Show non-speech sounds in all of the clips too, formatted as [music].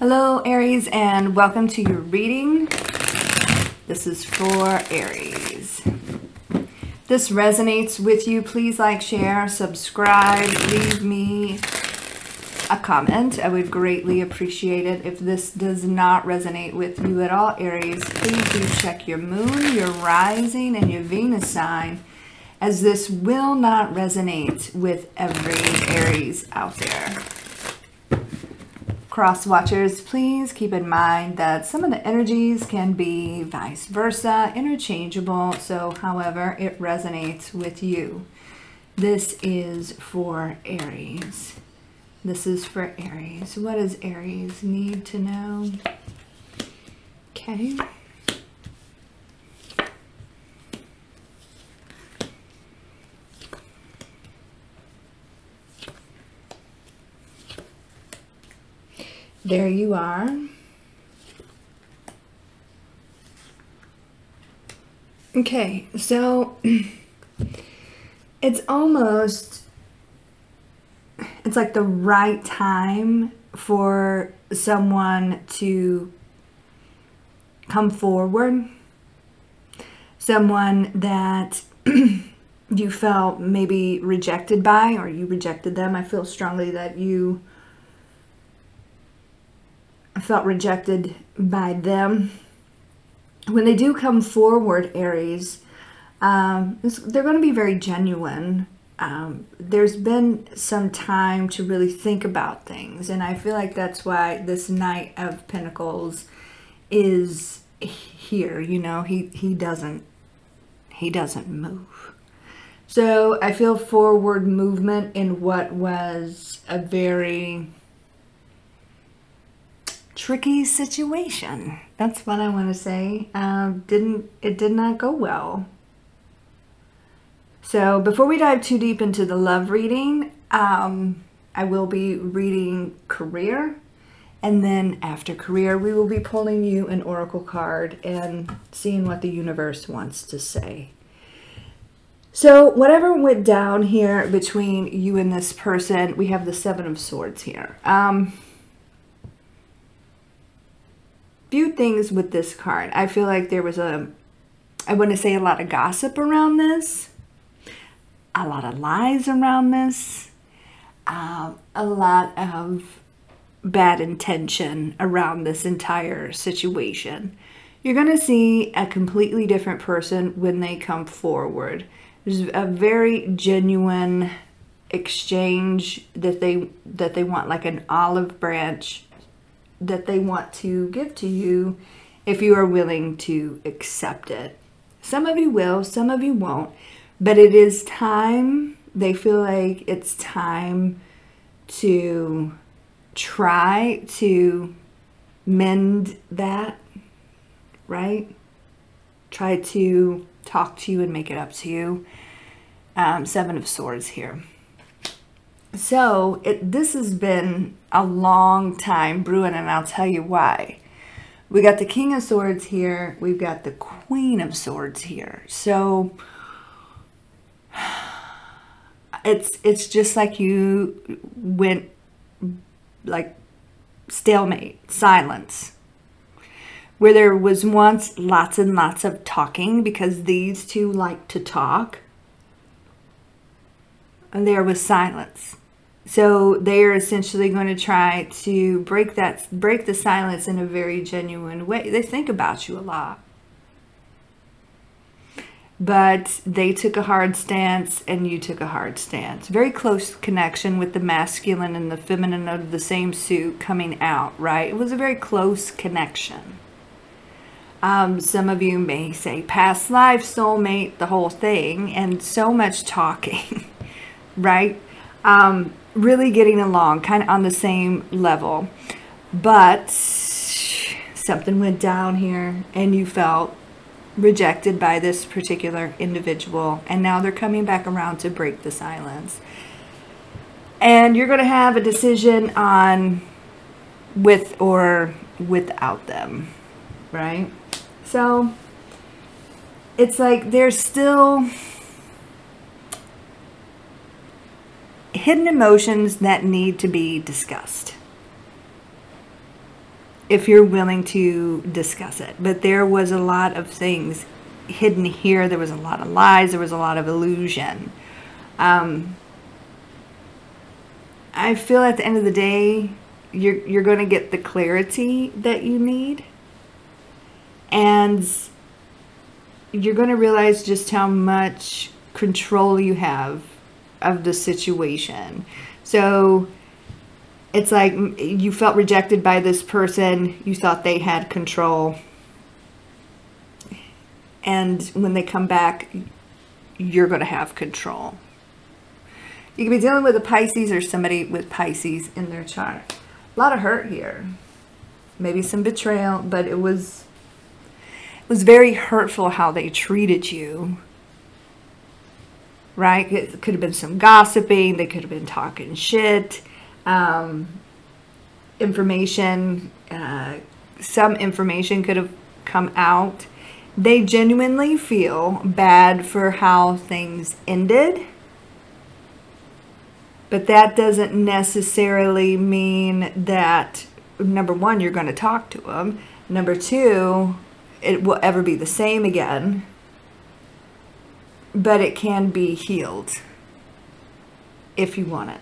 Hello, Aries, and welcome to your reading. This is for Aries. This resonates with you. Please like, share, subscribe, leave me a comment. I would greatly appreciate it. If this does not resonate with you at all, Aries, please do check your moon, your rising, and your Venus sign, as this will not resonate with every Aries out there cross watchers, please keep in mind that some of the energies can be vice versa, interchangeable. So, however, it resonates with you. This is for Aries. This is for Aries. What does Aries need to know? Okay. There you are. Okay, so [clears throat] it's almost it's like the right time for someone to come forward. Someone that [clears throat] you felt maybe rejected by or you rejected them. I feel strongly that you felt rejected by them. When they do come forward, Aries, um, they're going to be very genuine. Um, there's been some time to really think about things, and I feel like that's why this Knight of Pentacles is here. You know, he he doesn't he doesn't move. So I feel forward movement in what was a very tricky situation. That's what I want to say. Um, didn't it did not go well. So before we dive too deep into the love reading, um, I will be reading career. And then after career, we will be pulling you an oracle card and seeing what the universe wants to say. So whatever went down here between you and this person, we have the Seven of Swords here. Um, few things with this card. I feel like there was a, I want to say a lot of gossip around this, a lot of lies around this, uh, a lot of bad intention around this entire situation. You're going to see a completely different person when they come forward. There's a very genuine exchange that they that they want like an olive branch that they want to give to you if you are willing to accept it. Some of you will, some of you won't, but it is time. They feel like it's time to try to mend that, right? Try to talk to you and make it up to you. Um, seven of Swords here. So it, this has been a long time brewing, and I'll tell you why. We got the King of Swords here. We've got the Queen of Swords here. So it's it's just like you went like stalemate, silence. Where there was once lots and lots of talking because these two like to talk. And there was silence. So they are essentially going to try to break that break the silence in a very genuine way. They think about you a lot. But they took a hard stance and you took a hard stance. Very close connection with the masculine and the feminine of the same suit coming out, right? It was a very close connection. Um, some of you may say past life, soulmate, the whole thing, and so much talking, [laughs] right? Um, really getting along, kind of on the same level. But something went down here and you felt rejected by this particular individual. And now they're coming back around to break the silence. And you're going to have a decision on with or without them, right? So it's like there's still hidden emotions that need to be discussed. if you're willing to discuss it. But there was a lot of things hidden here. There was a lot of lies. There was a lot of illusion. Um, I feel at the end of the day, you're you're going to get the clarity that you need, and you're going to realize just how much control you have of the situation. So it's like you felt rejected by this person, you thought they had control. And when they come back, you're going to have control. You could be dealing with a Pisces or somebody with Pisces in their chart. A lot of hurt here. Maybe some betrayal, but it was it was very hurtful how they treated you. Right? It could have been some gossiping, they could have been talking shit. Um, information, uh, some information could have come out. They genuinely feel bad for how things ended but that doesn't necessarily mean that, number one, you're going to talk to them. Number two, it will ever be the same again. But it can be healed if you want it.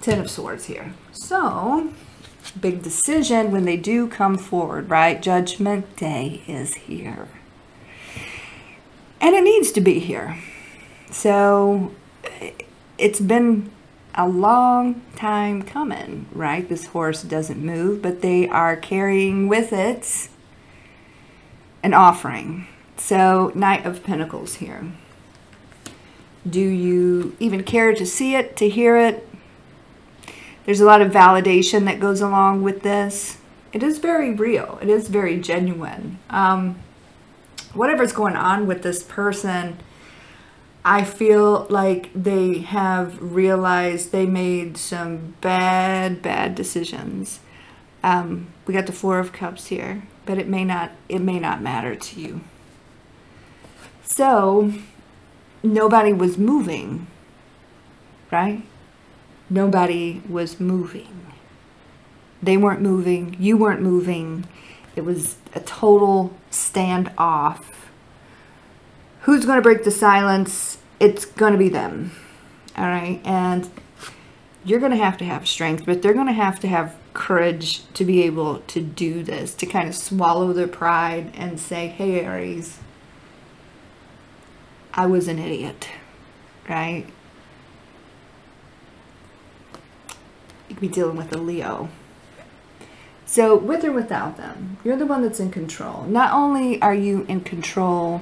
Ten of Swords here. So, big decision when they do come forward, right? Judgment Day is here. And it needs to be here. So it's been a long time coming, right? This horse doesn't move, but they are carrying with it an offering. So, Knight of Pentacles here. Do you even care to see it, to hear it? There's a lot of validation that goes along with this. It is very real. It is very genuine. Um, whatever's going on with this person, I feel like they have realized they made some bad, bad decisions. Um, we got the Four of Cups here, but it may not, it may not matter to you. So, nobody was moving, right? Nobody was moving. They weren't moving. You weren't moving. It was a total standoff who's going to break the silence? It's going to be them. All right. And you're going to have to have strength, but they're going to have to have courage to be able to do this, to kind of swallow their pride and say, hey, Aries, I was an idiot. Right? You could be dealing with a Leo. So, with or without them, you're the one that's in control. Not only are you in control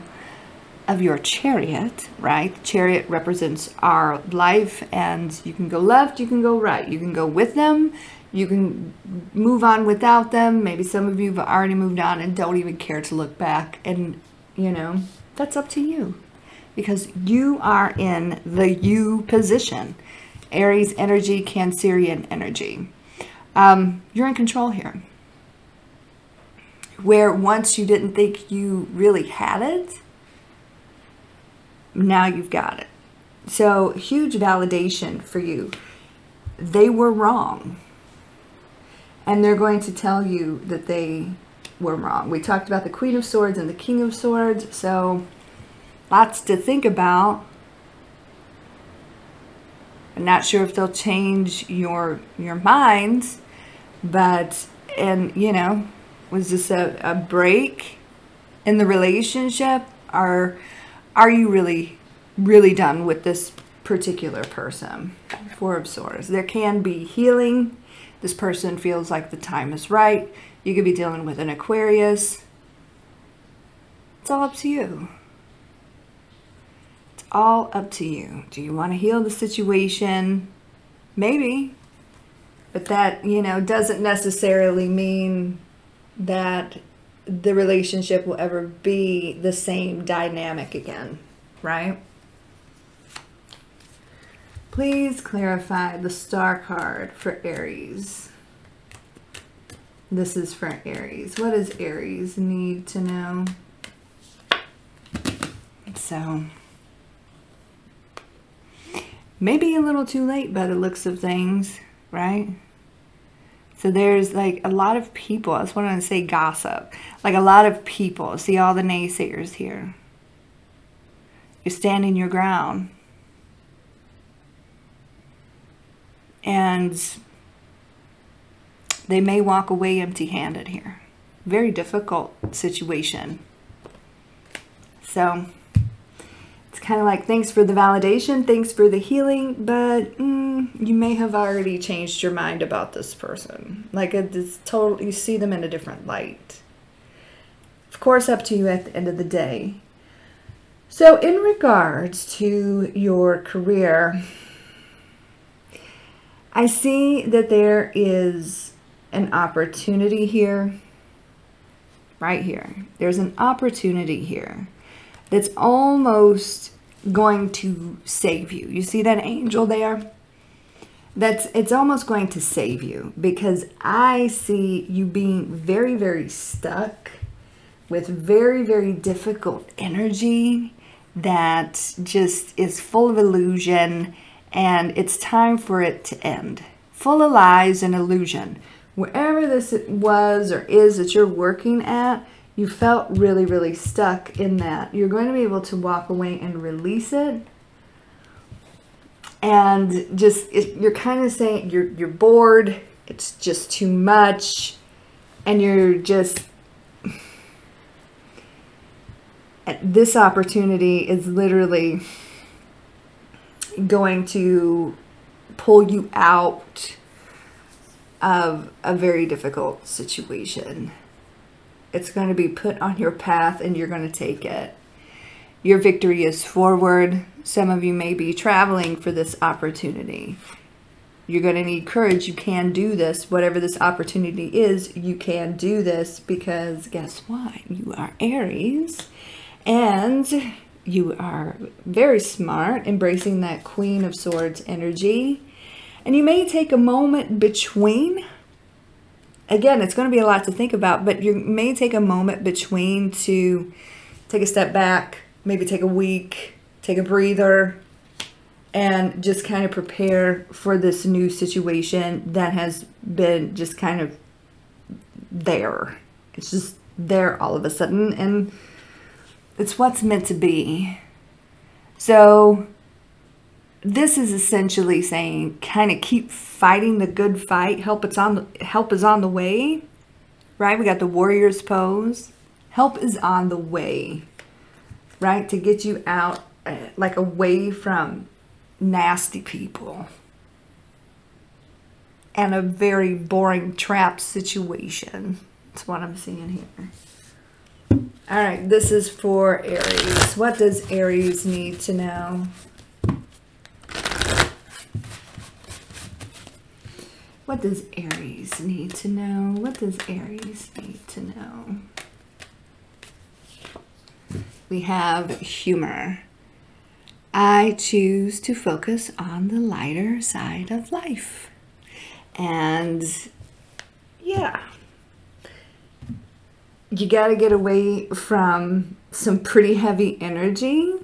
of your chariot, right? The Chariot represents our life, and you can go left, you can go right, you can go with them, you can move on without them. Maybe some of you have already moved on and don't even care to look back, and you know, that's up to you because you are in the you position. Aries energy, Cancerian energy. Um, you're in control here. Where once you didn't think you really had it, now you've got it. So, huge validation for you. They were wrong. And they're going to tell you that they were wrong. We talked about the Queen of Swords and the King of Swords, so lots to think about. I'm not sure if they'll change your your minds, but and you know, was this a, a break in the relationship? Or are you really, really done with this particular person? Four of Swords. There can be healing. This person feels like the time is right. You could be dealing with an Aquarius. It's all up to you. All up to you. Do you want to heal the situation? Maybe. But that, you know, doesn't necessarily mean that the relationship will ever be the same dynamic again, right? Please clarify the star card for Aries. This is for Aries. What does Aries need to know? So, maybe a little too late by the looks of things, right? So there's like a lot of people. I just want to say gossip. Like a lot of people. See all the naysayers here. You're standing your ground. And they may walk away empty handed here. Very difficult situation. So it's kind of like thanks for the validation, thanks for the healing, but mm, you may have already changed your mind about this person. Like it's total, you see them in a different light. Of course, up to you at the end of the day. So, in regards to your career, I see that there is an opportunity here, right here. There's an opportunity here that's almost going to save you. You see that angel there? That's it's almost going to save you because I see you being very very stuck with very very difficult energy that just is full of illusion and it's time for it to end. Full of lies and illusion. Wherever this was or is that you're working at, you felt really, really stuck in that. You're going to be able to walk away and release it. And just, you're kind of saying you're, you're bored, it's just too much, and you're just, [sighs] this opportunity is literally going to pull you out of a very difficult situation. It's going to be put on your path and you're going to take it. Your victory is forward. Some of you may be traveling for this opportunity. You're going to need courage. You can do this. Whatever this opportunity is, you can do this because guess what? You are Aries and you are very smart, embracing that Queen of Swords energy. And you may take a moment between again, it's going to be a lot to think about, but you may take a moment between to take a step back, maybe take a week, take a breather, and just kind of prepare for this new situation that has been just kind of there. It's just there all of a sudden, and it's what's meant to be. So, this is essentially saying kind of keep fighting the good fight help it's on help is on the way right? We got the warriors pose. Help is on the way right? To get you out uh, like away from nasty people. And a very boring trap situation. That's what i'm seeing here. All right this is for aries. What does aries need to know What does Aries need to know? What does Aries need to know? We have humor. I choose to focus on the lighter side of life. And yeah, you got to get away from some pretty heavy energy,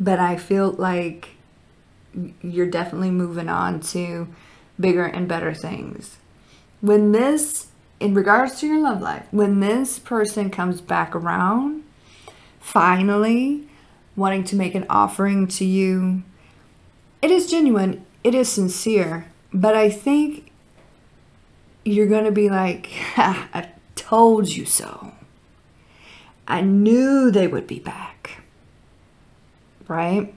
but I feel like you're definitely moving on to bigger and better things. When this, in regards to your love life, when this person comes back around, finally wanting to make an offering to you, it is genuine, it is sincere, but I think you're going to be like, [laughs] I told you so. I knew they would be back. Right?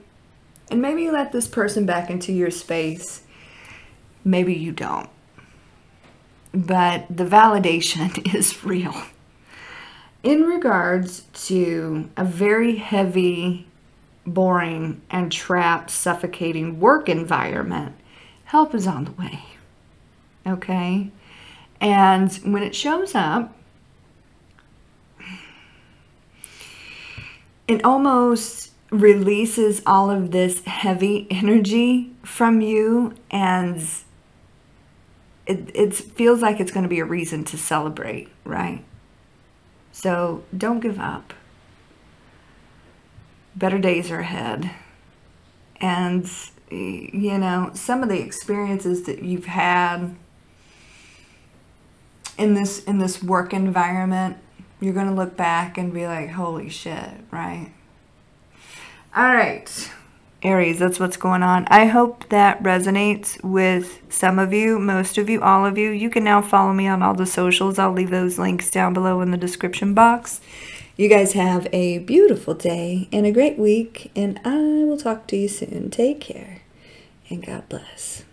And maybe you let this person back into your space maybe you don't. But the validation [laughs] is real. In regards to a very heavy, boring, and trapped, suffocating work environment, help is on the way. Okay? And when it shows up, it almost releases all of this heavy energy from you and it, it feels like it's going to be a reason to celebrate, right? So don't give up. Better days are ahead. And, you know, some of the experiences that you've had, in this in this work environment, you're gonna look back and be like, holy shit, right? All right. Aries, that's what's going on. I hope that resonates with some of you, most of you, all of you. You can now follow me on all the socials. I'll leave those links down below in the description box. You guys have a beautiful day and a great week, and I will talk to you soon. Take care, and God bless.